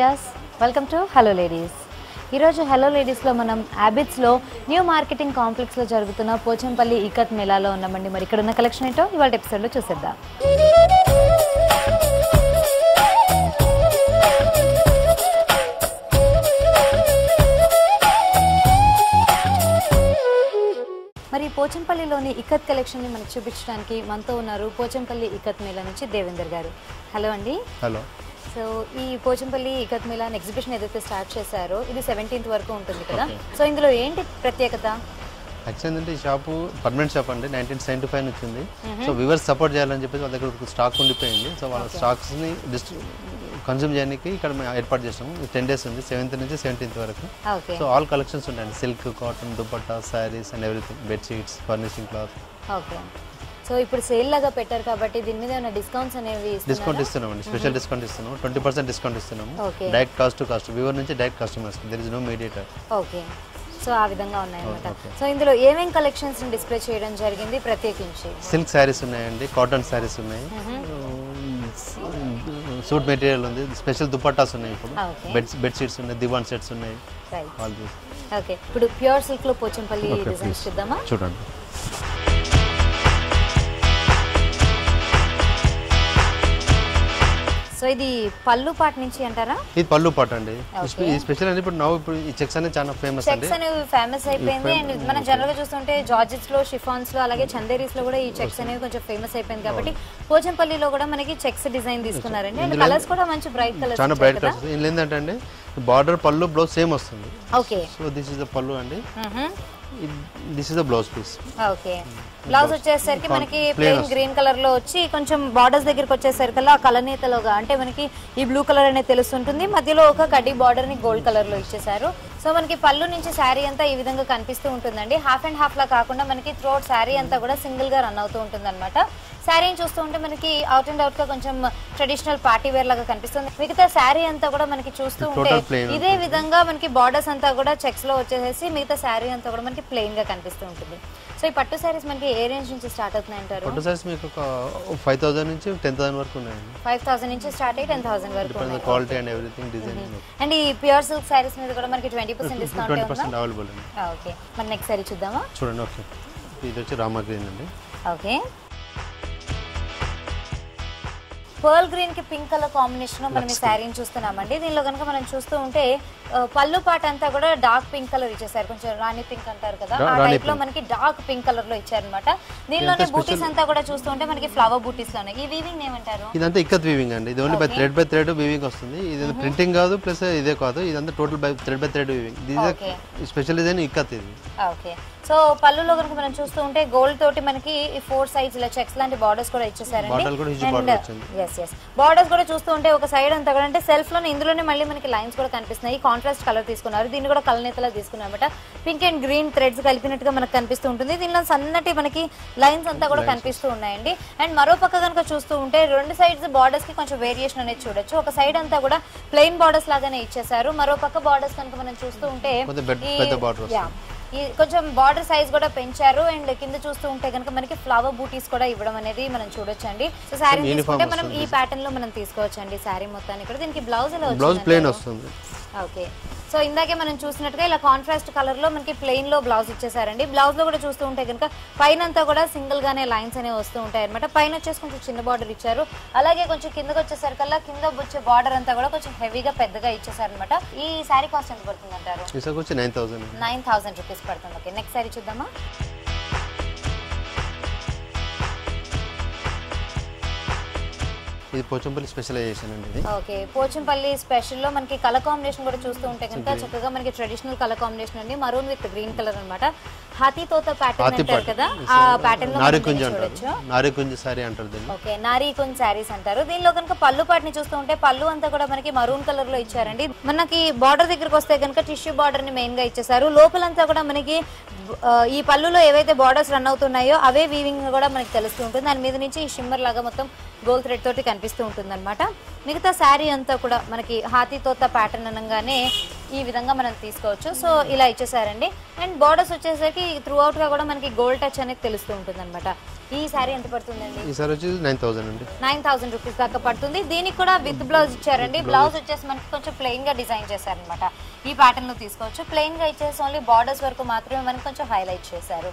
Ideas welcome to hello ladies ఈరోజు hello లేడీస్లో మనం హ్యాబిట్స్లో న్యూ మార్కెటింగ్ కాంప్లెక్స్లో జరుగుతున్న పోచంపల్లి ఇకత్ మేళాలో ఉన్నామండి మరి ఇక్కడ ఉన్న కలెక్షన్ ఏంటో ఇవాళ ఎపిసోడ్లో చూసేద్దాం మరి పోచంపల్లిలోని ఇకత్ కలెక్షన్ని మనకు చూపించడానికి మనతో ఉన్నారు పోచంపల్లి ఇకత్ మేళా నుంచి దేవేందర్ గారు హలో అండి హలో సో ఈ పోచంపల్లి ఇకత్ మిలాన్ ఎగ్జిబిషన్ ఏదైతే స్టార్ట్ చేశారో ఇది సెవెంటీన్త్ వరకు ఉంటుంది కదా సో ఇందులో ఏంటి ప్రత్యేకత యాక్చువల్ అంటే ఈ షాపు పర్మనెంట్ షాప్ అండి నైన్టీన్ సెవెంటీ ఫైవ్ వచ్చింది సో వివర్స్ సపోర్ట్ చేయాలని చెప్పేసి వాళ్ళ దగ్గర స్టాక్ ఉండిపోయింది సో వాళ్ళ స్టాక్స్ ని కన్జ్యూమ్ చేయడానికి ఇక్కడ మేము ఏర్పాటు చేసాము టెన్ డేస్ ఉంది సెవెంత్ నుంచి సెవెంటీన్త్ వరకు సో ఆల్ కలెక్షన్స్ ఉన్నాయండి silk cotton dupatta saris and everything bedsheets furnishing cloth so ఇప్పుడు సేల్ లాగా పెట్టారు కాబట్టి దీని మీద ఏమైనా డిస్కౌంట్స్ అనేవి డిస్కౌంట్ ఇస్తున్నాం అండి స్పెషల్ డిస్కౌంట్ ఇస్తున్నాం ట్వంటీ పర్సెంట్ డిస్కౌంట్ ఇస్తున్నాము direct cost to cost weaver నుంచి direct customers there is no mediator okay so ఆ విధంగా ఉన్నాయన్నమాట సో ఇందులో ఏమేం కలెక్షన్స్ డిస్ప్లే చేయడం జరిగింది ప్రత్యేకించి సిల్క్ శారీస్ ఉన్నాయండి కాటన్ శారీస్ ఉన్నాయి సూట్ mm-hmm. మెటీరియల్ ఉంది స్పెషల్ దుపట్టాస్ ఉన్నాయి ఇప్పుడు బెడ్స్ బెడ్ షీట్స్ ఉన్నాయి దివాన్ సెట్స్ ఉన్నాయి ఓకే ఇప్పుడు ప్యూర్ సిల్క్ లో పోచంపల్లి డిజైన్స్ చూద్దామా చూడండి సో ఇది పళ్ళు పాట నుంచి అంటారా ఇది పళ్ళు పాట అండి ఈ స్పెషల్ అండి ఇప్పుడు నౌ ఇప్పుడు ఈ చెక్స్ అనేది చాలా ఫేమస్ చెక్స్ అనేవి ఫేమస్ అయిపోయింది అండ్ మనం జనరల్ గా చూస్తుంటే జార్జెస్ లో షిఫాన్స్ లో అలాగే చందేరీస్ లో కూడా ఈ చెక్స్ అనేవి కొంచెం ఫేమస్ అయిపోయింది కాబట్టి పోచంపల్లిలో కూడా మనకి చెక్స్ డిజైన్ తీసుకున్నారండి అండ్ కలర్స్ కూడా మంచి బ్రైట్ కలర్స్ చాలా బ్రైట్ కలర్స్ ఏంటంటే బార్డర్ పళ్ళు బ్లౌజ్ సేమ్ వస్తుంది okay so this is the pallu అండి this is the blouse piece okay blouse వచ్చేసరికి మనకి ప్లెయిన్ గ్రీన్ కలర్ లో వచ్చి కొంచెం బార్డర్స్ దగ్గరికి వచ్చేసరికి ఆ కలనేతలోగా అంటే మనకి ఈ బ్లూ కలర్ అనేది తెలుస్తుంటుంది మధ్యలో ఒక కడ్డీ బార్డర్ ని గోల్డ్ కలర్ లో ఇచ్చేసారు సో మనకి పళ్ళు నుంచి శారీ అంతా ఈ విధంగా కనిపిస్తూ ఉంటుందండి హాఫ్ అండ్ హాఫ్ లా కాకుండా మనకి త్రోట్ శారీ అంతా కూడా సింగిల్ గా రన్ అవుతూ ఉంటుంది అనమాట శారీని చూస్తూ ఉంటే మనకి అవుట్ అండ్ అవుట్ గా కొంచెం ట్రెడిషనల్ పార్టీ వేర్ లాగా కనిపిస్తుంది మిగతా శారీ అంతా కూడా మనకి చూస్తూ ఉంటే ఇదే విధంగా మనకి బార్డర్స్ అంతా కూడా చెక్స్ లో వచ్చేసేసి మిగతా శారీ అంతా కూడా మనకి ప్లెయిన్ గా కనిపిస్తూ ఉంటుంది సో ఈ పట్టు సారీస్ మనకి ఏ రేంజ్ నుంచి స్టార్ట్ అవుతున్నాయి అంటారు పట్టు సారీస్ మీకు ఒక ఫైవ్ థౌసండ్ నుంచి టెన్ థౌసండ్ వరకు ఉన్నాయి ఫైవ్ థౌసండ్ నుంచి స్టార్ట్ అయ్యి టెన్ థౌసండ్ వరకు quality and everything design and ఈ ప్యూర్ సిల్క్ సారీస్ మీద కూడా మనకి twenty percent discount twenty percent available okay మన నెక్స్ట్ సారీ చూద్దామా చూడండి ఓకే ఇది వచ్చి రామా గ్రీన్ అండి ఓకే పర్ల్ గ్రీన్ కి పింక్ కలర్ కాంబినేషన్ లో మనం ఈ శారీని చూస్తున్నామండి దీనిలో కనుక మనం చూస్తూ ఉంటే పళ్ళు పాట అంతా కూడా డార్క్ పింక్ కలర్ ఇచ్చేసారు కొంచెం రాణి పింక్ అంటారు కదా ఆ టైప్ లో మనకి డార్క్ పింక్ కలర్ లో ఇచ్చారనమాట దీనిలోనే బూటీస్ అంతా కూడా చూస్తూ ఉంటే మనకి ఫ్లవర్ బూటీస్ లోనే ఈ వీవింగ్ ఏమంటారు ఇదంతా ఇక్కత్ వీవింగ్ అండి ఇది only by thread by thread weaving వస్తుంది ఇది ప్రింటింగ్ కాదు ప్లస్ ఇదే కాదు ఇదంతా total by thread by thread weaving ఇది స్పెషల్ ఇదే ఇక్కత్ ఇది ఓకే సో పళ్ళులో కనుక మనం చూస్తూ ఉంటే గోల్డ్ తోటి మనకి ఫోర్ సైజ్ ఇలా చెక్స్ లాంటి బార్డర్స్ కూడా ఇచ్చేసారండి ఎస్ బార్డర్స్ కూడా చూస్తూ ఉంటే ఒక సైడ్ అంతా కూడా అంటే సెల్ఫ్ లో ఇందులోనే మళ్ళీ మనకి లైన్స్ కూడా కనిపిస్తున్నాయి కాంట్రాస్ట్ కలర్ తీసుకున్నారు దీన్ని కూడా కలనేతలా తీసుకున్నారన్నమాట పింక్ అండ్ గ్రీన్ థ్రెడ్స్ కలిపినట్టుగా మనకు కనిపిస్తూ ఉంటుంది దీనిలో సన్నటి మనకి లైన్స్ అంతా కూడా కనిపిస్తూ ఉన్నాయండి అండ్ మరో పక్క కనుక చూస్తూ ఉంటే రెండు సైడ్స్ బార్డర్స్ కి కొంచెం వేరియేషన్ అనేది చూడొచ్చు ఒక సైడ్ అంతా కూడా ప్లెయిన్ బార్డర్స్ లాగానే ఇచ్చేసారు మరో పక్క బార్డర్స్ కనుక మనం చూస్తూ ఉంటే ఈ కొంచెం బార్డర్ సైజ్ కూడా పెంచారు అండ్ కింద చూస్తూ ఉంటే కనుక మనకి ఫ్లవర్ బూటీస్ కూడా ఇవ్వడం అనేది మనం చూడొచ్చండి సో శారీ తీసుకుంటే మనం ఈ ప్యాటర్న్ లో మనం అండి శారీ మొత్తాన్ని కూడా దీనికి బ్లౌజ్ ఎలా వస్తుంది ఓకే సో ఇందాకే మనం చూసినట్టుగా ఇలా కాంట్రాస్ట్ కలర్ లో మనకి ప్లెయిన్ లో బ్లౌజ్ ఇచ్చేసారండి బ్లౌజ్ లో కూడా చూస్తూ ఉంటే కనుక పైన అంతా కూడా సింగిల్ గానే లైన్స్ అనేవి వస్తూ ఉంటాయి అనమాట పైన వచ్చేసి కొంచెం చిన్న బార్డర్ ఇచ్చారు అలాగే కొంచెం కిందకి వచ్చేసరికల్లా కింద వచ్చే బార్డర్ అంతా కూడా కొంచెం హెవీగా పెద్దగా అనమాట ఈ సారీ కాస్ట్ ఎంత పడుతుంది అంటారు నైన్ థౌసండ్ రూపీస్ పడుతుంది ఓకే నెక్స్ట్ సారీ చూద్దామా ఇది పోచంపల్లి స్పెషలైజేషన్ అండి ఇది ఓకే పోచంపల్లి స్పెషల్లో మనకి కలర్ కాంబినేషన్ కూడా చూస్తూ ఉంటే కనుక చక్కగా మనకి ట్రెడిషనల్ కలర్ కాంబినేషన్ అండి మరూన్ విత్ గ్రీన్ కలర్ అనమాట హాతి తోత ప్యాటర్న్ అంటారు కదా ఆ ప్యాటర్న్ లో నారీకుంజ్ అంటారు నారీకుంజ్ సారీ అంటారు దీన్ని ఓకే నారీకుంజ్ సారీస్ అంటారు దీనిలో కనుక పళ్ళు పాటిని చూస్తూ ఉంటే పళ్ళు అంతా కూడా మనకి మరూన్ కలర్ లో ఇచ్చారండి మనకి బార్డర్ దగ్గరికి వస్తే కనుక టిష్యూ బార్డర్ ని మెయిన్ గా ఇచ్చేసారు లోపలంతా కూడా మనకి ఈ పళ్ళులో ఏవైతే బార్డర్స్ రన్ అవుతున్నాయో అవే వీవింగ్ కూడా మనకి తెలుస్తూ ఉంటుంది దాని మీద నుంచి ఈ షిమ్మర్ లాగా మొత్తం గోల్ థ్రెడ్ తోటి కనిపిస్తూ ఉంటుందన్నమాట మిగతా శారీ అంతా కూడా మనకి హాతీతోత ప్యాటర్న్ అనగానే ఈ విధంగా మనం తీసుకోవచ్చు సో ఇలా ఇచ్చేసారండి అండ్ బార్డర్స్ వచ్చేసరికి త్రూ అవుట్ గా కూడా మనకి గోల్డ్ టచ్ అనేది తెలుస్తూ ఉంటుంది అనమాట ఈ సారీ ఎంత పడుతుందండి థౌసండ్ అండి నైన్ థౌసండ్ రూపీస్ దాకా పడుతుంది దీనికి కూడా విత్ బ్లౌజ్ ఇచ్చారండి బ్లౌజ్ వచ్చేసి మనకి కొంచెం ప్లెయిన్ గా డిజైన్ చేశారనమాట ఈ ప్యాటర్న్ లో తీసుకోవచ్చు ప్లెయిన్ గా ఇచ్చేసి ఓన్లీ బార్డర్స్ వరకు మాత్రమే మనకి కొంచెం హైలైట్ చేశారు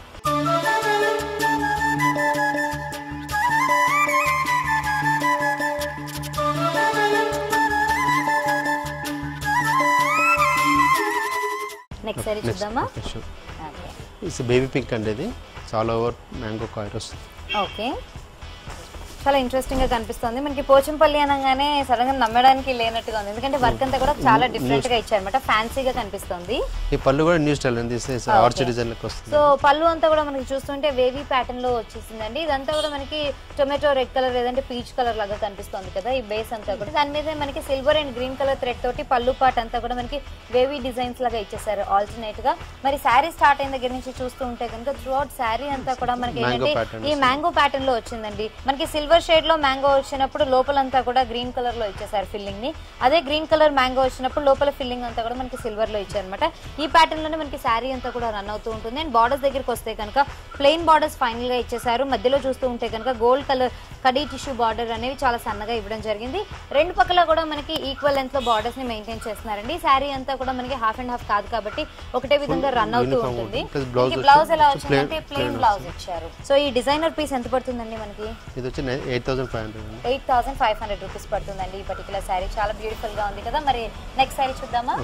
నెక్స్ట్ సారీ చూద్దామా ఇట్స్ బేబీ పింక్ అండి ఇది చాలా ఓవర్ మ్యాంగో కాయర్ వస్తుంది ఓకే చాలా ఇంట్రెస్టింగ్ గా కనిపిస్తుంది మనకి పోచంపల్లి అనగానే సడన్ గా నమ్మడానికి లేనట్టుగా ఉంది ఎందుకంటే వర్క్ అంతా కూడా చాలా డిఫరెంట్ గా ఇచ్చారన్నమాట ఫ్యాన్సీగా కనిపిస్తుంది ఈ పళ్ళు కూడా new style design ah, so పళ్ళు అంతా కూడా మనకి చూస్తుంటే వేవీ ప్యాటర్న్ లో వచ్చేసిందండి ఇదంతా కూడా మనకి టొమాటో రెడ్ కలర్ లేదంటే పీచ్ కలర్ లాగా కనిపిస్తుంది కదా ఈ బేస్ అంతా కూడా దాని మీద మనకి silver and green colour thread తోటి పళ్ళు పాట అంతా కూడా మనకి వేవీ డిజైన్స్ లాగా ఇచ్చేసారు ఆల్టర్నేట్ గా మరి శారీ స్టార్ట్ అయిన దగ్గర నుంచి చూస్తూ ఉంటే కనుక త్రూ అవుట్ శారీ అంతా కూడా మనకి ఏంటంటే ఈ మ్యాంగో ప్యాటర్న్ లో వచ్చిందండి మనకి సిల్వర్ సిల్వర్ షేడ్ లో మ్యాంగో వచ్చినప్పుడు లోపలంతా కూడా గ్రీన్ కలర్ లో ఇచ్చేసారు ఫిల్లింగ్ ని అదే గ్రీన్ కలర్ మ్యాంగో వచ్చినప్పుడు లోపల ఫిల్లింగ్ అంతా కూడా మనకి సిల్వర్ లో ఇచ్చారు అనమాట ఈ ప్యాటర్న్ లోనే మనకి శారీ అంతా కూడా రన్ అవుతూ ఉంటుంది అండ్ బార్డర్స్ దగ్గరికి వస్తే కనుక ప్లెయిన్ బార్డర్స్ ఫైనల్ గా ఇచ్చేసారు మధ్యలో చూస్తూ ఉంటే కనుక గోల్డ్ కలర్ కడీ టిష్యూ బార్డర్ అనేవి చాలా సన్నగా ఇవ్వడం జరిగింది రెండు పక్కల కూడా మనకి ఈక్వల్ లెంత్ లో బార్డర్స్ ని మెయింటైన్ చేస్తున్నారండి శారీ అంతా కూడా మనకి హాఫ్ అండ్ హాఫ్ కాదు కాబట్టి ఒకటే విధంగా రన్ అవుతూ ఉంటుంది బ్లౌజ్ ఎలా వచ్చిందంటే ప్లెయిన్ బ్లౌజ్ ఇచ్చారు సో ఈ డిజైనర్ పీస్ ఎంత పడుతుందండి మనకి ఇది వచ్చి eight thousand five hundred rupees పడుతుందండి ఈ పర్టికులర్ శారీ చాలా బ్యూటిఫుల్ గా ఉంది కదా మరి నెక్స్ట్ శారీ చూద్దామా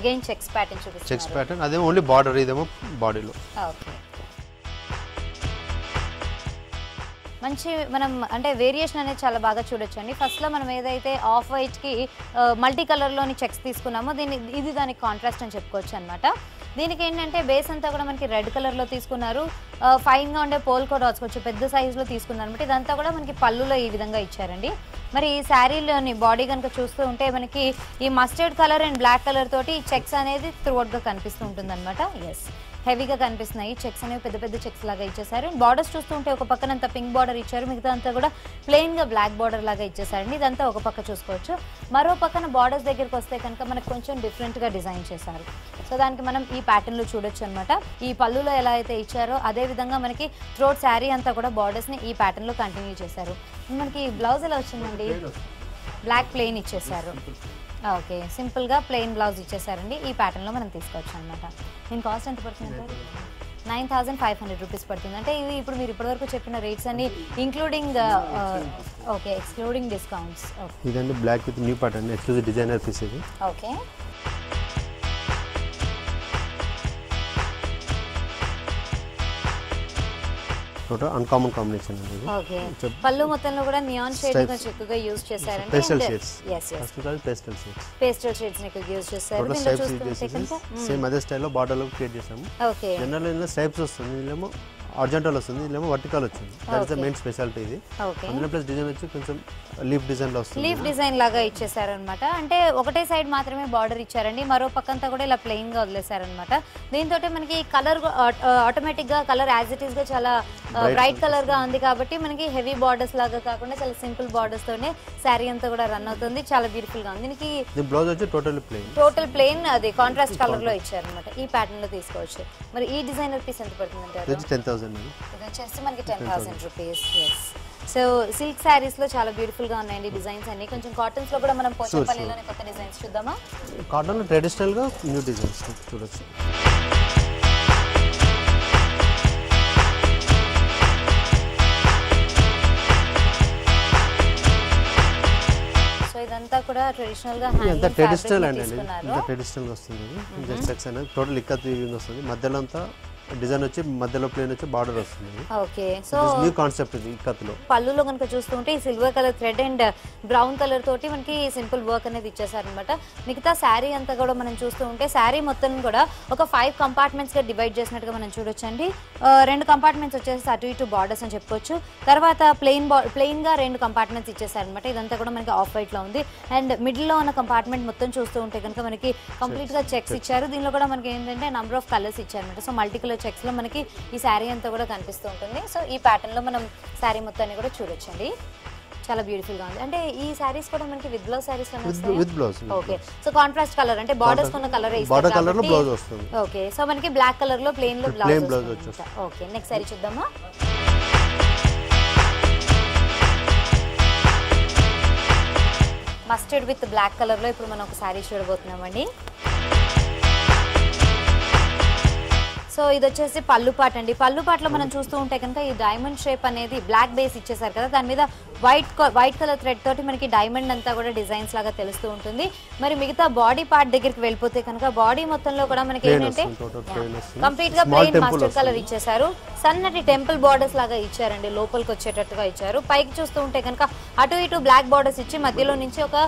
అగైన్ చెక్స్ ప్యాటర్న్ చూపిస్తారు చెక్స్ ప్యాటర్న్ అదేమో ఓన్లీ బార్డర్ ఇదేమో బాడీలో ah, మంచి మనం అంటే వేరియేషన్ అనేది చాలా బాగా చూడొచ్చు అండి లో మనం ఏదైతే ఆఫ్ వైట్ కి మల్టీ uh, కలర్ లోని చెక్స్ తీసుకున్నామో దీన్ని ఇది దానికి కాంట్రాస్ట్ అని చెప్పుకోవచ్చు అనమాట దీనికి ఏంటంటే బేస్ అంతా కూడా మనకి రెడ్ కలర్లో తీసుకున్నారు ఫైన్గా ఉండే పోల్ కూడా రాసుకోవచ్చు పెద్ద సైజులో తీసుకున్నారు అనమాట ఇదంతా కూడా మనకి పళ్ళులో ఈ విధంగా ఇచ్చారండి మరి ఈ శారీలోని బాడీ కనుక చూస్తూ ఉంటే మనకి ఈ mustard colour and black colour తోటి చెక్స్ అనేది త్రూఅట్గా కనిపిస్తూ ఉంటుంది అనమాట ఎస్ హెవీగా కనిపిస్తున్నాయి చెక్స్ అనేవి పెద్ద పెద్ద చెక్స్ లాగా ఇచ్చేసారు బార్డర్స్ చూస్తుంటే ఒక పక్కన అంతా పింక్ బార్డర్ ఇచ్చారు మిగతా అంతా కూడా గా బ్లాక్ బార్డర్ లాగా ఇచ్చేసారండి ఇదంతా ఒక పక్క చూసుకోవచ్చు మరో పక్కన బార్డర్స్ దగ్గరికి వస్తే కనుక మనకు కొంచెం డిఫరెంట్గా డిజైన్ చేశారు సో దానికి మనం ఈ లో చూడొచ్చు అనమాట ఈ పళ్ళులో ఎలా అయితే ఇచ్చారో అదే విధంగా మనకి థ్రోట్ శారీ అంతా కూడా ని ఈ లో కంటిన్యూ చేశారు మనకి బ్లౌజ్ ఎలా వచ్చిందండి బ్లాక్ ప్లెయిన్ ఇచ్చేసారు ఓకే సింపుల్గా ప్లెయిన్ బ్లౌజ్ ఇచ్చేసారండి ఈ లో మనం తీసుకోవచ్చు అనమాట దీని కాస్ట్ ఎంత పడుతుంది nine thousand five hundred rupees పడుతుంది అంటే ఇది ఇప్పుడు మీరు ఇప్పటివరకు చెప్పిన రేట్స్ అన్ని ఇంక్లూడింగ్ ఓకే ఎక్స్క్లూడింగ్ డిస్కౌంట్స్ ఇదండి black with new pattern exclusive designer piece ఇది ఓకే తోట అన్కామన్ కాంబినేషన్ అండి పళ్ళు మొత్తంలో కూడా నియాన్ షేడ్ కొంచెం ఎక్కువగా యూస్ చేశారు పేస్టల్ షేడ్స్ ఫస్ట్ కలిసి పేస్టల్ షేడ్స్ పేస్టల్ షేడ్స్ ని ఎక్కువగా యూస్ చేశారు దీనిలో చూస్తుంటే సేమ్ hmm. అదే స్టైల్లో బాటిల్ క్రియేట్ చేశాము ఓకే జనరల్ ఇందులో స్టైప్స్ వస్తుంది ఇందులో ఆర్జెంటల్ వస్తుంది ఇదేమో వర్టికల్ వచ్చింది that is the main speciality ఇది అందులో ప్లస్ డిజైన్ వచ్చి కొంచెం లీఫ్ డిజైన్ లో లీఫ్ డిజైన్ లాగా ఇచ్చేసారు అనమాట అంటే ఒకటే సైడ్ మాత్రమే బార్డర్ ఇచ్చారండి మరో పక్కంతా కూడా ఇలా ప్లెయిన్ గా వదిలేసారనమాట దీంతో మనకి కలర్ ఆటోమేటిక్ గా కలర్ యాజ్ ఇట్ ఈస్ గా చాలా బ్రైట్ కలర్ గా ఉంది కాబట్టి మనకి హెవీ బార్డర్స్ లాగా కాకుండా చాలా సింపుల్ బార్డర్స్ తోనే శారీ అంతా కూడా రన్ అవుతుంది చాలా బ్యూటిఫుల్ గా ఉంది దీనికి బ్లౌజ్ వచ్చి టోటల్ ప్లెయిన్ టోటల్ ప్లెయిన్ అది కాంట్రాస్ట్ కలర్ లో ఇచ్చారనమాట ఈ ప్యాటర్న్ లో తీసుకోవచ్చు మరి ఈ డిజైనర్ పీస్ ఎంత పడుతుంది అంటే థౌసండ్ చేస్తే సో సిల్క్ శారీస్ లో చాలా బ్యూటిఫుల్ గా ఉన్నాయండి డిజైన్స్ అన్ని కొంచెం కాటన్స్ లో కూడా మనం పోచంపల్లిలోనే కొత్త డిజైన్స్ చూద్దామా కాటన్ లో ట్రెడిషనల్ గా న్యూ డిజైన్స్ చూడొచ్చు ఇదంతా కూడా ట్రెడిషనల్ గా ఇదంతా ట్రెడిషనల్ అండి ట్రెడిషనల్ వస్తుంది జస్ట్ సెక్స్ అనేది టోటల్ ఇక్కత్ వస్తుంది మధ్యలో అంతా డిజైన్ వచ్చి మధ్యలో ప్లేన్ వచ్చి బార్డర్ వస్తుంది ఓకే సో న్యూ కాన్సెప్ట్ ఇది కత్తులో పళ్ళులో కనుక చూస్తుంటే ఈ silver colour thread and brown colour తోటి మనకి సింపుల్ వర్క్ అనేది ఇచ్చేసారనమాట మిగతా శారీ అంతా కూడా మనం చూస్తూ ఉంటే శారీ మొత్తం కూడా ఒక ఫైవ్ కంపార్ట్మెంట్స్ గా డివైడ్ చేసినట్టుగా మనం అండి uh, రెండు కంపార్ట్మెంట్స్ వచ్చేసి అటు ఇటు బార్డర్స్ అని చెప్పొచ్చు తర్వాత ప్లెయిన్ ప్లెయిన్ గా రెండు కంపార్ట్మెంట్స్ ఇచ్చేసారనమాట ఇదంతా కూడా మనకి ఆఫ్ వైట్ లో ఉంది అండ్ మిడిల్ లో ఉన్న కంపార్ట్మెంట్ మొత్తం చూస్తూ ఉంటే కనుక మనకి కంప్లీట్ గా చెక్స్ ఇచ్చారు దీనిలో కూడా మనకి ఏంటంటే నంబర్ ఆఫ్ కలర్స్ ఇచ్చారనమాట సో మల్టీ కలర్ లో మనకి ఈ శారీ అంతా కూడా కనిపిస్తూ ఉంటుంది సో ఈ లో మనం శారీ మొత్తాన్ని కూడా చూడొచ్చండి చాలా బ్యూటిఫుల్ గా ఉంది అంటే ఈ సారీస్ కూడా మనకి with blouse saris with blouse okay so contrast colour అంటే బార్డర్స్ ఉన్న కలర్ బార్డర్ కలర్ లో బ్లౌజ్ వస్తుంది ఓకే సో మనకి బ్లాక్ కలర్ లో ప్లెయిన్ లో బ్లౌజ్ ఓకే నెక్స్ట్ సారీ చూద్దామా మస్టర్డ్ విత్ బ్లాక్ కలర్ లో ఇప్పుడు మనం ఒక సారీ అండి సో ఇది వచ్చేసి పళ్ళు పాట అండి పళ్ళు పాటలో మనం చూస్తూ ఉంటే కనుక ఈ డైమండ్ షేప్ అనేది బ్లాక్ బేస్ ఇచ్చేసారు కదా దాని మీద వైట్ వైట్ కలర్ థ్రెడ్ తోటి మనకి డైమండ్ అంతా కూడా డిజైన్స్ లాగా తెలుస్తూ ఉంటుంది మరి మిగతా బాడీ పార్ట్ దగ్గరికి వెళ్ళిపోతే కనుక బాడీ మొత్తంలో కూడా మనకి ఏంటంటే కంప్లీట్ గా ప్లెయిన్ మాస్టర్ కలర్ ఇచ్చేసారు సన్నటి టెంపుల్ బార్డర్స్ లాగా ఇచ్చారండి లోపలికి వచ్చేటట్టుగా ఇచ్చారు పైకి చూస్తూ ఉంటే కనుక అటు ఇటు బ్లాక్ బార్డర్స్ ఇచ్చి మధ్యలో నుంచి ఒక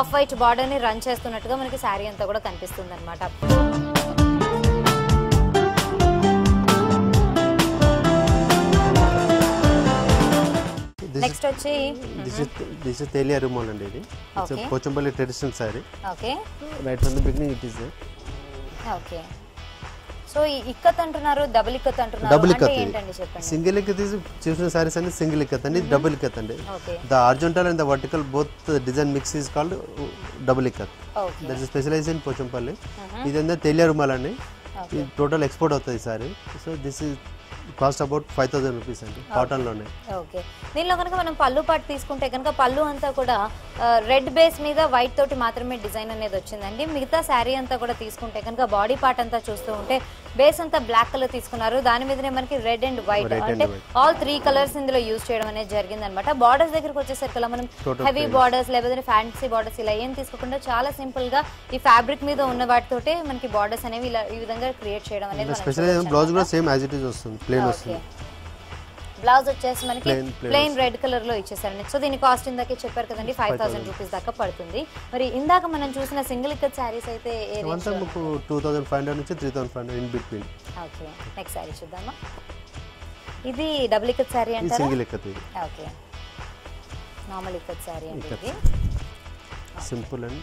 ఆఫ్ వైట్ బార్డర్ ని రన్ చేస్తున్నట్టుగా మనకి శారీ అంతా కూడా కనిపిస్తుంది అనమాట నెక్స్ట్ వచ్చి దిస్ ఇస్ తేలియా రుమాల్ అండి ఇది Kochampally traditional sari okay right from the beginning it is okay so ikat అంటున్నారు డబుల్ ఇక్కత్ అంటున్నారు డబుల్ ఇక్కత్ సింగిల్ ఇక్కత్ చూసిన సారీస్ అండి సింగిల్ ఇక్కత్ అండి డబుల్ uh, ఇక్కత్ అండి the horizontal and the vertical both design mix is called double ikat that is specialize in Kochampally ఇదంతా తెలియ రూమాల్ అండి total export అవుతుంది sari so this is cost about five thousand rupees అండి cotton లోనే okay దీనిలో కనుక మనం పళ్ళు పాటు తీసుకుంటే కనుక పళ్ళు అంతా కూడా రెడ్ బేస్ మీద వైట్ తోటి మాత్రమే డిజైన్ అనేది వచ్చిందండి మిగతా శారీ అంతా కూడా తీసుకుంటే కనుక బాడీ పార్ట్ అంతా చూస్తూ ఉంటే బేస్ అంతా బ్లాక్ కలర్ తీసుకున్నారు దాని మీదనే మనకి రెడ్ అండ్ వైట్ అంటే ఆల్ త్రీ కలర్స్ ఇందులో యూజ్ చేయడం అనేది జరిగింది అనమాట బార్డర్స్ దగ్గరకు వచ్చేసరికి మనం హెవీ బార్డర్స్ లేకపోతే ఫ్యాన్సీ బార్డర్స్ ఇలా ఏం తీసుకోకుండా చాలా సింపుల్ గా ఈ ఫ్యాబ్రిక్ మీద ఉన్న వాటితోటే మనకి బార్డర్స్ అనేవి ఇలా ఈ విధంగా క్రియేట్ చేయడం అనేది ప్లెయిన్ ah, వస్తుంది బ్లౌజ్ వచ్చేసి మనకి ప్లెయిన్ రెడ్ కలర్ లో ఇచ్చేసారండి సో దీని కాస్ట్ ఇందాకే చెప్పారు కదండి ఫైవ్ థౌసండ్ రూపీస్ దాకా పడుతుంది మరి ఇందాక మనం చూసిన సింగిల్ కట్ శారీస్ అయితే టూ థౌసండ్ ఫైవ్ హండ్రెడ్ నుంచి three thousand five hundred in between okay next sari చూద్దామా ఇది డబుల్ ఇక్కత్ శారీ అంటే సింగిల్ ఇక్కత్ ఇది ఓకే నార్మల్ ఇక్కత్ శారీ అండి సింపుల్ అండ్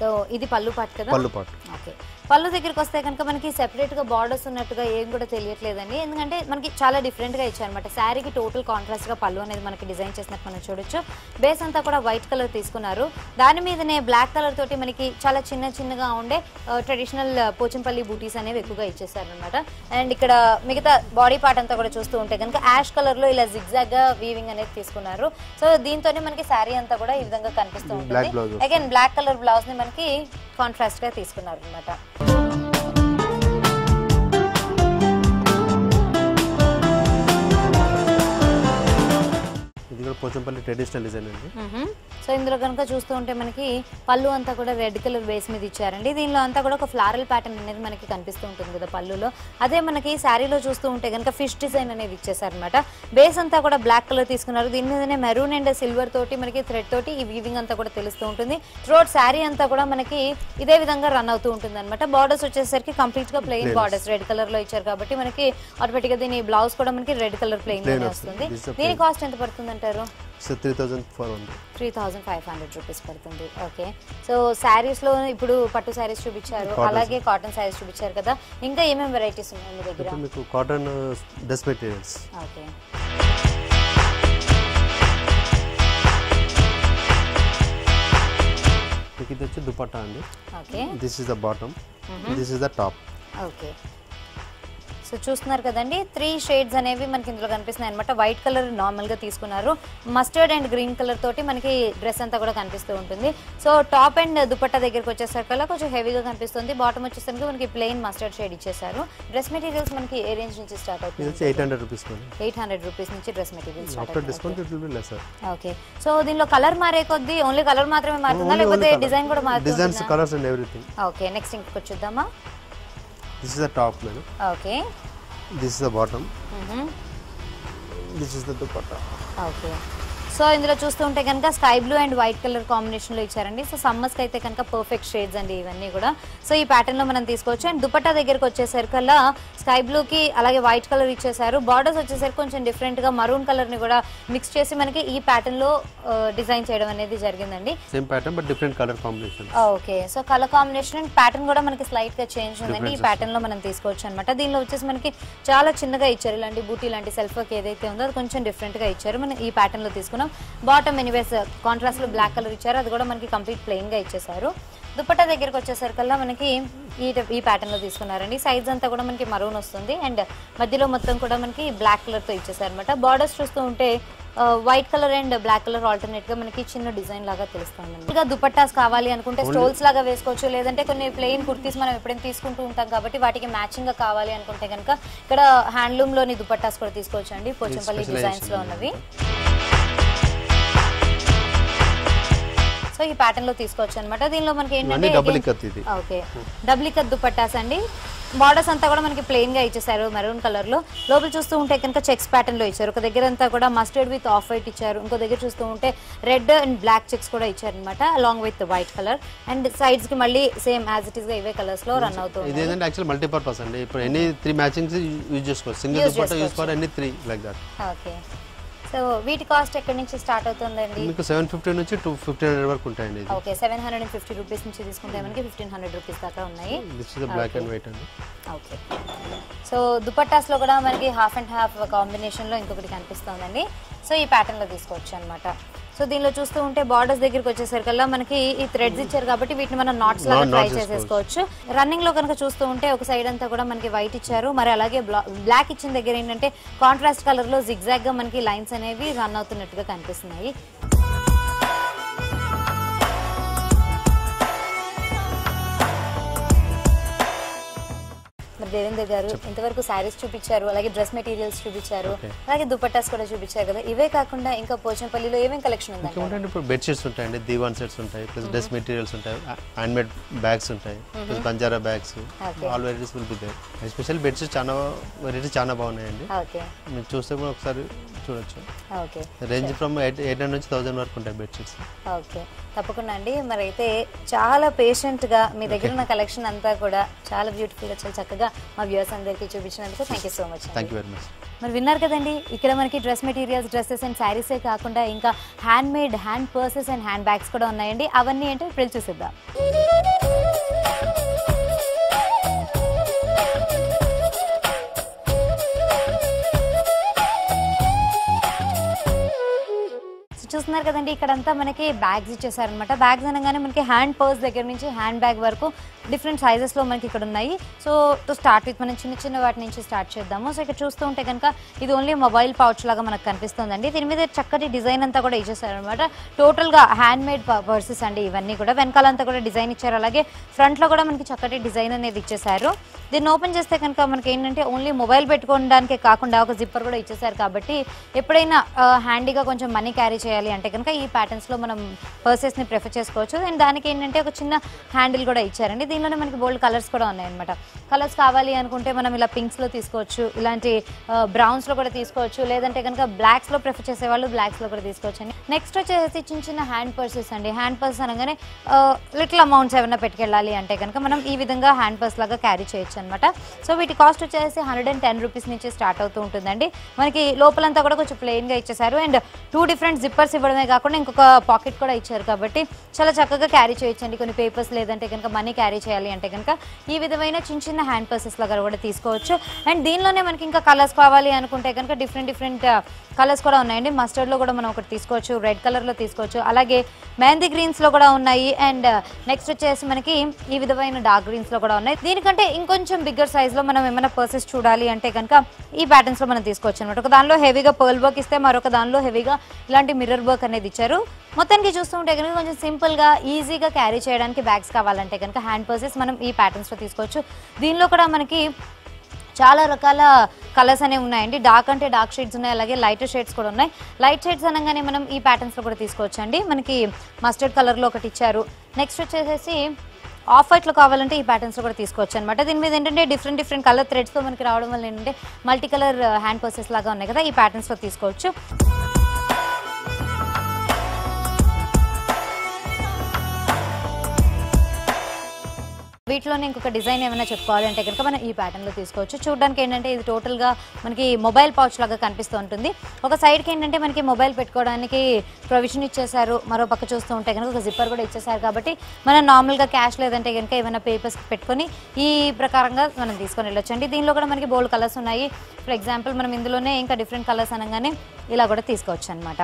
సో ఇది పళ్ళు పాట్ కదా పళ్ళు పాట్ ఓకే పళ్ళు దగ్గరికి వస్తే కనుక మనకి సెపరేట్గా బార్డర్స్ ఉన్నట్టుగా ఏం కూడా తెలియట్లేదండి ఎందుకంటే మనకి చాలా డిఫరెంట్గా ఇచ్చారనమాట శారీకి టోటల్ కాంట్రాస్ట్గా పళ్ళు అనేది మనకి డిజైన్ చేసినట్టు మనం చూడొచ్చు బేస్ అంతా కూడా వైట్ కలర్ తీసుకున్నారు దాని మీదనే బ్లాక్ కలర్ తోటి మనకి చాలా చిన్న చిన్నగా ఉండే ట్రెడిషనల్ పోచంపల్లి బూటీస్ అనేవి ఎక్కువగా ఇచ్చేసారనమాట అండ్ ఇక్కడ మిగతా బాడీ పార్ట్ అంతా కూడా చూస్తూ ఉంటే కనుక యాష్ కలర్లో ఇలా జిగ్జాగ్గా వీవింగ్ అనేది తీసుకున్నారు సో దీంతోనే మనకి శారీ అంతా కూడా ఈ విధంగా కనిపిస్తూ ఉంటుంది అగైన్ బ్లాక్ కలర్ బ్లౌజ్ని మనకి కాంట్రాస్ట్గా తీసుకున్నారు また。ఇది కూడా పోచంపల్లి ట్రెడిషనల్ డిజైన్ అండి సో ఇందులో కనుక చూస్తూ ఉంటే మనకి పళ్ళు అంతా కూడా రెడ్ కలర్ బేస్ మీద ఇచ్చారండి దీనిలో అంతా కూడా ఒక ఫ్లారల్ ప్యాటర్న్ అనేది మనకి కనిపిస్తూ ఉంటుంది కదా పళ్ళులో అదే మనకి శారీలో చూస్తూ ఉంటే కనుక ఫిష్ డిజైన్ అనేది ఇచ్చేసారనమాట బేస్ అంతా కూడా బ్లాక్ కలర్ తీసుకున్నారు దీని మీదనే మెరూన్ అండ్ సిల్వర్ తోటి మనకి థ్రెడ్ తోటి ఈ వీవింగ్ అంతా కూడా తెలుస్తూ ఉంటుంది థ్రోట్ శారీ అంతా కూడా మనకి ఇదే విధంగా రన్ అవుతూ ఉంటుంది అనమాట బార్డర్స్ వచ్చేసరికి కంప్లీట్ గా ప్లెయిన్ బార్డర్స్ రెడ్ కలర్ లో ఇచ్చారు కాబట్టి మనకి ఆటోమేటిక్ గా దీని బ్లౌజ్ కూడా మనకి రెడ్ కలర్ ప్లెయిన్ వస్తుంది దీని కాస్ట్ ఎంత పడుతుంది అంటారు so three thousand four hundred three thousand five hundred rupees పడుతుంది ఓకే సో శారీస్లో ఇప్పుడు పట్టు శారీస్ చూపించారు అలాగే కాటన్ శారీస్ చూపించారు కదా ఇంకా ఏమేమి వెరైటీస్ ఉన్నాయి మీ దగ్గర మీకు కాటన్ డ్రెస్ మెటీరియల్స్ ఓకే ఇది వచ్చి దుపట్టా అండి okay this is the bottom this is the top okay so చూస్తున్నారు కదండి త్రీ షేడ్స్ అనేవి మనకి ఇందులో కనిపిస్తున్నాయి అనమాట వైట్ కలర్ నార్మల్ గా తీసుకున్నారు మస్టర్డ్ అండ్ గ్రీన్ కలర్ తోటి మనకి డ్రెస్ అంతా కూడా కనిపిస్తూ ఉంటుంది సో టాప్ అండ్ దుపట్టా దగ్గరికి వచ్చేసరికి కొంచెం హెవీగా కనిపిస్తుంది బాటమ్ వచ్చేసరికి మనకి ప్లెయిన్ మస్టర్డ్ షేడ్ ఇచ్చేసారు డ్రెస్ మెటీరియల్స్ మనకి ఏ రేంజ్ నుంచి స్టార్ట్ అవుతుంది eight hundred rupees eight hundred rupees నుంచి డ్రెస్ మెటీరియల్స్ ఓకే సో దీనిలో కలర్ మారే కొద్దీ ఓన్లీ కలర్ మాత్రమే మారుతుందా లేకపోతే డిజైన్ కూడా మారుతుంది ఓకే నెక్స్ట్ ఇంకొక చూద్దామా This is the top, madam. Okay. This is the bottom. Mm-hmm. This is the dupatta. Okay. So ఇందులో చూస్తుంటే కనుక sky blue and white colour combination లో ఇచ్చారండి సో కి అయితే కనుక పర్ఫెక్ట్ షేడ్స్ అండి ఇవన్నీ కూడా సో ఈ లో మనం తీసుకోవచ్చు అండ్ దుపట్టా దగ్గరకు వచ్చేసరికి స్కై బ్లూ కి అలాగే వైట్ కలర్ ఇచ్చేసారు బార్డర్స్ వచ్చేసరికి కొంచెం డిఫరెంట్ గా మరూన్ కలర్ ని కూడా మిక్స్ చేసి మనకి ఈ లో డిజైన్ చేయడం అనేది జరిగిందండి same pattern but different colour combination okay so colour combination and pattern కూడా మనకి గా చేంజ్ ఉందండి ఈ లో మనం తీసుకోవచ్చు అనమాట దీనిలో వచ్చేసి మనకి చాలా చిన్నగా ఇచ్చారు ఇలాంటి బూటీ లాంటి సెల్ఫ్ ఏదైతే ఉందో అది కొంచెం గా ఇచ్చారు మనం ఈ లో తీసుకున్నాం చూద్దాం బాటమ్ ఎనివేస్ కాంట్రాస్ట్ లో బ్లాక్ కలర్ ఇచ్చారు అది కూడా మనకి కంప్లీట్ ప్లెయిన్ గా ఇచ్చేసారు దుపట్టా దగ్గరకు వచ్చేసరికల్లా మనకి ఈ ఈ ప్యాటర్న్ లో తీసుకున్నారండి సైజ్ అంతా కూడా మనకి మరూన్ వస్తుంది అండ్ మధ్యలో మొత్తం కూడా మనకి బ్లాక్ కలర్ తో ఇచ్చేసారు అనమాట బార్డర్స్ చూస్తూ ఉంటే white colour and black colour alternate గా మనకి చిన్న డిజైన్ లాగా తెలుస్తుంది ఇంకా దుపట్టాస్ కావాలి అనుకుంటే స్టోల్స్ లాగా వేసుకోవచ్చు లేదంటే కొన్ని ప్లెయిన్ కుర్తీస్ మనం ఎప్పుడైనా తీసుకుంటూ ఉంటాం కాబట్టి వాటికి మ్యాచింగ్ గా కావాలి అనుకుంటే కనుక ఇక్కడ హ్యాండ్లూమ్ లోని దుపట్టాస్ కూడా తీసుకోవచ్చు అండి పోచంపల్లి డిజైన్స్ లో ఉన్నవి సో ఈ ప్యాటర్న్ లో తీసుకోవచ్చు అనమాట దీనిలో మనకి ఏంటంటే ఓకే డబుల్ ఇక్కత్ దుపట్టాస్ అండి బార్డర్స్ అంతా కూడా మనకి ప్లెయిన్ గా ఇచ్చేసారు మెరూన్ కలర్ లో లోపల చూస్తూ ఉంటే కనుక చెక్స్ ప్యాటర్న్ లో ఇచ్చారు ఒక దగ్గర అంతా కూడా మస్టర్డ్ విత్ ఆఫ్ వైట్ ఇచ్చారు ఇంకో దగ్గర చూస్తూ ఉంటే రెడ్ అండ్ బ్లాక్ చెక్స్ కూడా ఇచ్చారు అనమాట along with white colour and sides కి మళ్ళీ సేమ్ యాజ్ ఇట్ ఇస్ గా ఇవే కలర్స్ లో రన్ అవుతుంది మల్టీపర్పస్ అండి ఇప్పుడు ఎనీ త్రీ యూజ్ చేసుకోవచ్చు single use for any three like okay so వీటి కాస్ట్ ఎక్కడి నుంచి స్టార్ట్ అవుతుందండి మీకు సెవెన్ ఫిఫ్టీ నుంచి టూ హండ్రెడ్ వరకు ఉంటాయండి okay seven hundred and fifty rupees నుంచి తీసుకుంటే మనకి ఫిఫ్టీన్ హండ్రెడ్ రూపీస్ దాకా ఉన్నాయి this is black and white అండి ఓకే సో దుపట్టాస్ లో కూడా మనకి హాఫ్ అండ్ హాఫ్ కాంబినేషన్ లో ఇంకొకటి కనిపిస్తుందండి సో ఈ ప్యాటర్న్ లో తీసుకోవచ్చు అనమాట సో దీనిలో చూస్తూ ఉంటే బార్డర్స్ దగ్గరికి వచ్చేసరికల్లా మనకి ఈ థ్రెడ్స్ ఇచ్చారు కాబట్టి వీటిని మనం నాట్స్ లాగా ట్రై చేసేసుకోవచ్చు రన్నింగ్ లో కనుక చూస్తూ ఉంటే ఒక సైడ్ అంతా కూడా మనకి వైట్ ఇచ్చారు మరి అలాగే బ్లాక్ ఇచ్చిన దగ్గర ఏంటంటే కాంట్రాస్ట్ కలర్ లో జిగ్జాగ్ గా మనకి లైన్స్ అనేవి రన్ అవుతున్నట్టుగా కనిపిస్తున్నాయి దేవేందర్ గారు ఇంతవరకు శారీస్ చూపించారు అలాగే డ్రెస్ మెటీరియల్స్ చూపించారు అలాగే దుపట్టాస్ కూడా చూపించారు కదా ఇవే కాకుండా ఇంకా పోచంపల్లిలో ఏమేమి కలెక్షన్ ఉంటాయి ఇప్పుడు బెడ్షీట్స్ ఉంటాయండి దీవాన్ సెట్స్ ఉంటాయి ప్లస్ డ్రెస్ మెటీరియల్స్ ఉంటాయి మేడ్ బ్యాగ్స్ ఉంటాయి plus Banjara bags all varieties will be there especial bedsheets చాలా వెరైటీస్ చాలా బాగున్నాయండి మీరు చూస్తే కూడా ఒకసారి చూడొచ్చు రేంజ్ ఫ్రమ్ ఎయిట్ హండ్రెడ్ నుంచి థౌసండ్ వరకు ఉంటాయి బెడ్షీట్స్ ఓకే తప్పకుండా అండి మరి అయితే చాలా పేషెంట్గా మీ దగ్గర ఉన్న కలెక్షన్ అంతా కూడా చాలా బ్యూటిఫుల్గా చాలా చక్కగా మా వ్యూవర్స్ అందరికీ చూపించినందుకు thank you so much thank you very much మరి విన్నారు కదండి ఇక్కడ మనకి డ్రెస్ మెటీరియల్స్ డ్రెస్సెస్ అండ్ శారీసే కాకుండా ఇంకా hand made hand purses and hand bags కూడా ఉన్నాయండి అవన్నీ ఏంటో ఇప్పుడు చూసిద్దాం చూస్తున్నారు కదండి ఇక్కడంతా మనకి బ్యాగ్స్ ఇచ్చేసారనమాట బ్యాగ్స్ అనగానే మనకి హ్యాండ్ పర్స్ దగ్గర నుంచి హ్యాండ్ బ్యాగ్ వరకు డిఫరెంట్ సైజెస్లో మనకి ఇక్కడ ఉన్నాయి సో టు స్టార్ట్ విత్ మనం చిన్న చిన్న వాటి నుంచి స్టార్ట్ చేద్దాము సో ఇక్కడ చూస్తూ ఉంటే కనుక ఇది ఓన్లీ మొబైల్ పౌచ్ లాగా మనకు కనిపిస్తుందండి దీని మీద చక్కటి డిజైన్ అంతా కూడా ఇచ్చేసారనమాట టోటల్గా హ్యాండ్ మేడ్ పర్సెస్ అండి ఇవన్నీ కూడా వెనకాలంతా కూడా డిజైన్ ఇచ్చారు అలాగే ఫ్రంట్లో కూడా మనకి చక్కటి డిజైన్ అనేది ఇచ్చేసారు దీన్ని ఓపెన్ చేస్తే కనుక మనకి ఏంటంటే ఓన్లీ మొబైల్ పెట్టుకోవడానికే కాకుండా ఒక జిప్పర్ కూడా ఇచ్చేసారు కాబట్టి ఎప్పుడైనా హ్యాండీగా కొంచెం మనీ క్యారీ చేయాలి అంటే కనుక ఈ ప్యాటర్న్స్లో మనం పర్సెస్ని ప్రిఫర్ చేసుకోవచ్చు అండ్ దానికి ఏంటంటే ఒక చిన్న హ్యాండిల్ కూడా ఇచ్చారండి దీనిలోనే మనకి బోల్డ్ కలర్స్ కూడా ఉన్నాయన్నమాట కలర్స్ కావాలి అనుకుంటే మనం ఇలా పింక్స్లో తీసుకోవచ్చు ఇలాంటి బ్రౌన్స్లో కూడా తీసుకోవచ్చు లేదంటే కనుక బ్లాక్స్లో ప్రిఫర్ చేసేవాళ్ళు బ్లాక్స్లో కూడా తీసుకోవచ్చు అండి నెక్స్ట్ వచ్చేసి చిన్న చిన్న హ్యాండ్ పర్సెస్ అండి హ్యాండ్ పర్స్ అనగానే లిటిల్ అమౌంట్స్ ఏమైనా పెట్టుకెళ్ళాలి అంటే కనుక మనం ఈ విధంగా హ్యాండ్ పర్స్ లాగా క్యారీ చేయొచ్చు అనమాట సో వీటి కాస్ట్ వచ్చేసి హండ్రెడ్ అండ్ టెన్ రూపీస్ నుంచి స్టార్ట్ అవుతూ ఉంటుందండి మనకి లోపలంతా కూడా కొంచెం ప్లెయిన్గా ఇచ్చేసారు అండ్ టూ డిఫరెంట్ జిప్పర్స్ ఇవ్వడం ఇవ్వడమే కాకుండా ఇంకొక పాకెట్ కూడా ఇచ్చారు కాబట్టి చాలా చక్కగా క్యారీ చేయొచ్చండి కొన్ని పేపర్స్ లేదంటే కనుక మనీ క్యారీ చేయాలి అంటే కనుక ఈ విధమైన చిన్న చిన్న హ్యాండ్ పర్సెస్ లాగా కూడా తీసుకోవచ్చు అండ్ దీనిలోనే మనకి ఇంకా కలర్స్ కావాలి అనుకుంటే కనుక డిఫరెంట్ డిఫరెంట్ కలర్స్ కూడా ఉన్నాయండి మస్టర్డ్లో కూడా మనం ఒకటి తీసుకోవచ్చు రెడ్ కలర్లో తీసుకోవచ్చు అలాగే మెహందీ గ్రీన్స్లో కూడా ఉన్నాయి అండ్ నెక్స్ట్ వచ్చేసి మనకి ఈ విధమైన డార్క్ గ్రీన్స్లో కూడా ఉన్నాయి దీనికంటే ఇంకొంచెం బిగ్గర్ సైజ్లో మనం ఏమైనా పర్సెస్ చూడాలి అంటే కనుక ఈ ప్యాటర్న్స్లో మనం తీసుకోవచ్చు అనమాట ఒక దానిలో హెవీగా పర్ల్ వర్క్ ఇస్తే మరొక దానిలో హెవీగా ఇలాంటి మిర్రర్ వర్క్ వర్క్ అనేది ఇచ్చారు మొత్తానికి చూస్తుంటే కనుక కొంచెం సింపుల్గా ఈజీగా క్యారీ చేయడానికి బ్యాగ్స్ కావాలంటే కనుక హ్యాండ్ పర్సెస్ మనం ఈ ప్యాటర్న్స్లో తీసుకోవచ్చు దీనిలో కూడా మనకి చాలా రకాల కలర్స్ అనేవి ఉన్నాయండి డార్క్ అంటే డార్క్ షేడ్స్ ఉన్నాయి అలాగే లైట్ షేడ్స్ కూడా ఉన్నాయి లైట్ షేడ్స్ అనగానే మనం ఈ ప్యాటర్న్స్లో కూడా తీసుకోవచ్చండి మనకి మస్టర్డ్ కలర్లో ఒకటి ఇచ్చారు నెక్స్ట్ వచ్చేసేసి ఆఫ్ వైట్లో కావాలంటే ఈ ప్యాటర్న్స్ కూడా తీసుకోవచ్చు అనమాట దీని మీద ఏంటంటే డిఫరెంట్ డిఫరెంట్ కలర్ థ్రెడ్స్తో మనకి రావడం వల్ల ఏంటంటే మల్టీ కలర్ హ్యాండ్ పర్సెస్ లాగా ఉన్నాయి కదా ఈ ప్యాటర్న్స్లో తీసుకోవచ్చు వీటిలోనే ఇంకొక డిజైన్ ఏమైనా చెప్పుకోవాలంటే కనుక మనం ఈ ప్యాటర్న్లో తీసుకోవచ్చు చూడడానికి ఏంటంటే ఇది టోటల్గా మనకి మొబైల్ పౌచ్ లాగా కనిపిస్తూ ఉంటుంది ఒక సైడ్కి ఏంటంటే మనకి మొబైల్ పెట్టుకోవడానికి ప్రొవిజన్ ఇచ్చేసారు మరో పక్క చూస్తూ ఉంటే కనుక ఒక జిప్పర్ కూడా ఇచ్చేసారు కాబట్టి మనం నార్మల్గా క్యాష్ లేదంటే కనుక ఏమైనా పేపర్స్ పెట్టుకొని ఈ ప్రకారంగా మనం తీసుకొని వెళ్ళొచ్చు అండి దీనిలో కూడా మనకి బోల్డ్ కలర్స్ ఉన్నాయి ఫర్ ఎగ్జాంపుల్ మనం ఇందులోనే ఇంకా డిఫరెంట్ కలర్స్ అనగానే ఇలా కూడా తీసుకోవచ్చు అనమాట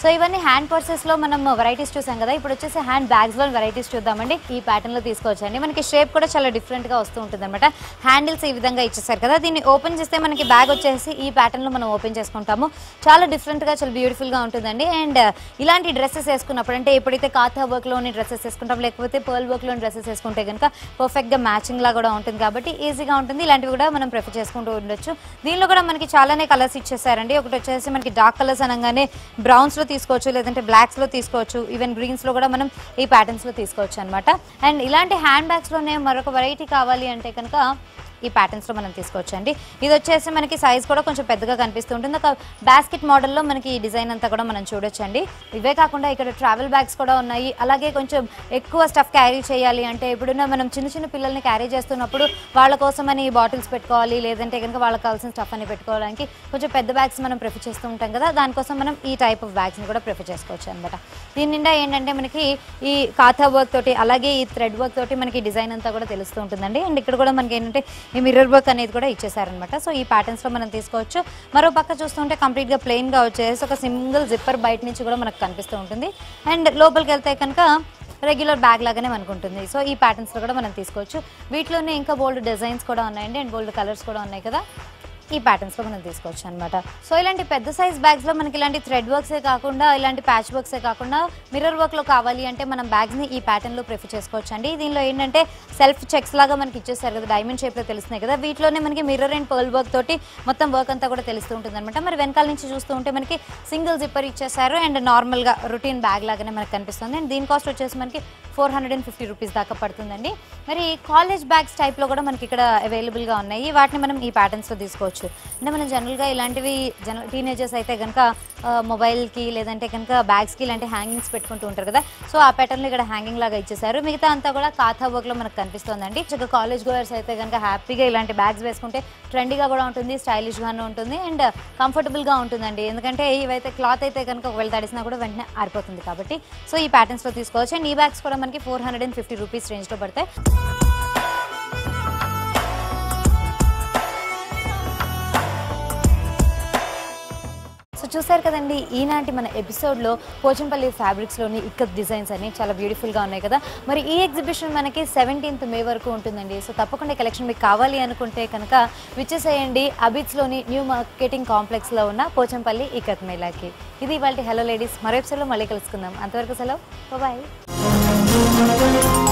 సో ఇవన్నీ హ్యాండ్ పర్సెస్ లో మనం వెరైటీస్ చూసాం కదా ఇప్పుడు వచ్చేసి హ్యాండ్ బ్యాగ్స్ లో వెరైటీస్ చూద్దామండి ఈ లో తీసుకోవచ్చండి మనకి షేప్ కూడా చాలా డిఫరెంట్గా వస్తూ ఉంటుంది అనమాట హ్యాండిల్స్ ఈ విధంగా ఇచ్చేసారు కదా దీన్ని ఓపెన్ చేస్తే మనకి బ్యాగ్ వచ్చేసి ఈ లో మనం ఓపెన్ చేసుకుంటాము చాలా డిఫరెంట్గా చాలా బ్యూటిఫుల్ గా ఉంటుందండి అండ్ uh, ఇలాంటి డ్రెస్సెస్ వేసుకున్నప్పుడు అంటే ఎప్పుడైతే కాథా లోని డ్రెస్సెస్ వేసుకుంటాం లేకపోతే పర్ల్ వర్క్ లోని డ్రెస్సెస్ వేసుకుంటే కనుక పర్ఫెక్ట్గా లా కూడా ఉంటుంది కాబట్టి ఈజీగా ఉంటుంది ఇలాంటివి కూడా మనం ప్రిఫర్ చేసుకుంటూ ఉండొచ్చు దీనిలో కూడా మనకి చాలానే కలర్స్ ఇచ్చేసారండి ఒకటి వచ్చేసి మనకి డార్క్ కలర్స్ అనగానే బ్రౌన్స్లో తీసుకోవచ్చు లేదంటే బ్లాక్స్లో తీసుకోవచ్చు ఈవెన్ గ్రీన్స్లో కూడా మనం ఈ ప్యాటర్న్స్లో తీసుకోవచ్చు అనమాట అండ్ ఇలాంటి హ్యాండ్ బ్యాగ్స్లోనే మరొక వెరైటీ కావాలి అంటే కనుక ఈ లో మనం తీసుకోవచ్చు అండి ఇది వచ్చేసి మనకి సైజ్ కూడా కొంచెం పెద్దగా కనిపిస్తూ ఉంటుంది ఒక బాస్కెట్ మోడల్లో మనకి ఈ డిజైన్ అంతా కూడా మనం చూడొచ్చండి ఇవే కాకుండా ఇక్కడ ట్రావెల్ బ్యాగ్స్ కూడా ఉన్నాయి అలాగే కొంచెం ఎక్కువ స్టఫ్ క్యారీ చేయాలి అంటే ఇప్పుడున్న మనం చిన్న చిన్న పిల్లల్ని క్యారీ చేస్తున్నప్పుడు వాళ్ళ కోసం అని బాటిల్స్ పెట్టుకోవాలి లేదంటే కనుక వాళ్ళకి కావాల్సిన స్టఫ్ అని పెట్టుకోవడానికి కొంచెం పెద్ద బ్యాగ్స్ మనం ప్రిఫర్ చేస్తూ ఉంటాం కదా దానికోసం మనం ఈ టైప్ ఆఫ్ బ్యాగ్స్ని కూడా ప్రిఫర్ చేసుకోవచ్చు అనమాట దీని నిండా ఏంటంటే మనకి ఈ కాథా వర్క్ తోటి అలాగే ఈ థ్రెడ్ వర్క్ తోటి మనకి డిజైన్ అంతా కూడా తెలుస్తూ ఉంటుందండి అండ్ ఇక్కడ కూడా మనకి ఏంటంటే ఈ మిర్రర్ వర్క్ అనేది కూడా ఇచ్చేసారనమాట సో ఈ లో మనం తీసుకోవచ్చు మరో పక్క చూస్తుంటే కంప్లీట్ గా ప్లెయిన్ గా వచ్చేసి ఒక సింగిల్ జిప్పర్ బయట నుంచి కూడా మనకు కనిపిస్తూ ఉంటుంది అండ్ లోపలికి వెళ్తే కనుక రెగ్యులర్ బ్యాగ్ లాగానే మనకు ఉంటుంది సో ఈ లో కూడా మనం తీసుకోవచ్చు వీటిలోనే ఇంకా బోల్డ్ డిజైన్స్ కూడా ఉన్నాయండి అండ్ బోల్డ్ కలర్స్ కూడా ఉన్నాయి కదా ఈ లో మనం తీసుకోవచ్చు అనమాట సో ఇలాంటి పెద్ద సైజ్ బ్యాగ్స్ లో మనకి ఇలాంటి థ్రెడ్ ఏ కాకుండా ఇలాంటి ప్యాచ్ ఏ కాకుండా మిర్రర్ లో కావాలి అంటే మనం బ్యాగ్స్ ని ఈ లో ప్రిఫర్ చేసుకోవచ్చు అండి దీనిలో ఏంటంటే సెల్ఫ్ చెక్స్ లాగా మనకి ఇచ్చేస్తారు కదా డైమండ్ షేప్ లో తెలుస్తున్నాయి కదా వీటిలోనే మనకి మిర్రర్ అండ్ పర్ల్ వర్క్ తోటి మొత్తం వర్క్ అంతా కూడా తెలుస్తూ ఉంటుంది అనమాట మరి వెనకాల నుంచి చూస్తూ ఉంటే మనకి సింగిల్ జిప్పర్ ఇచ్చేసారు అండ్ నార్మల్ గా రొటీన్ బ్యాగ్ లాగానే మనకు కనిపిస్తుంది అండ్ దీని కాస్ట్ వచ్చేసి మనకి four hundred and fifty rupees దాకా పడుతుందండి మరి కాలేజ్ బ్యాగ్స్ టైప్ లో కూడా మనకి ఇక్కడ అవైలబుల్ గా ఉన్నాయి వాటిని మనం ఈ లో తీసుకోవచ్చు చేయొచ్చు అంటే మనం జనరల్గా ఇలాంటివి జన టీనేజర్స్ అయితే కనుక మొబైల్కి లేదంటే కనుక బ్యాగ్స్కి ఇలాంటి హ్యాంగింగ్స్ పెట్టుకుంటూ ఉంటారు కదా సో ఆ ప్యాటర్న్లో ఇక్కడ హ్యాంగింగ్ లాగా ఇచ్చేసారు మిగతా అంతా కూడా ఖాతా వర్క్లో మనకు కనిపిస్తుందండి ఇక కాలేజ్ గోయర్స్ అయితే కనుక హ్యాపీగా ఇలాంటి బ్యాగ్స్ వేసుకుంటే ట్రెండీగా కూడా ఉంటుంది స్టైలిష్గానే ఉంటుంది అండ్ కంఫర్టబుల్గా ఉంటుందండి ఎందుకంటే ఇవైతే క్లాత్ అయితే కనుక ఒకవేళ తడిసినా కూడా వెంటనే ఆరిపోతుంది కాబట్టి సో ఈ ప్యాటర్న్స్లో తీసుకోవచ్చు అండ్ ఈ బ్యాగ్స్ కూడా మనకి four hundred and fifty rupees రేంజ్లో పడతాయి చూసారు కదండి ఈనాటి మన ఎపిసోడ్లో పోచంపల్లి ఫ్యాబ్రిక్స్లోని ఇక్కత్ డిజైన్స్ అని చాలా బ్యూటిఫుల్గా ఉన్నాయి కదా మరి ఈ ఎగ్జిబిషన్ మనకి సెవెంటీన్త్ మే వరకు ఉంటుందండి సో తప్పకుండా కలెక్షన్ మీకు కావాలి అనుకుంటే కనుక విచ్చేసేయండి అబిట్స్లోని న్యూ మార్కెటింగ్ కాంప్లెక్స్లో ఉన్న పోచంపల్లి ఇక్కత్ మేళాకి ఇది ఇవాళ హలో లేడీస్ మరో ఎపిసోడ్లో మళ్ళీ కలుసుకుందాం అంతవరకు సెలవు బాయ్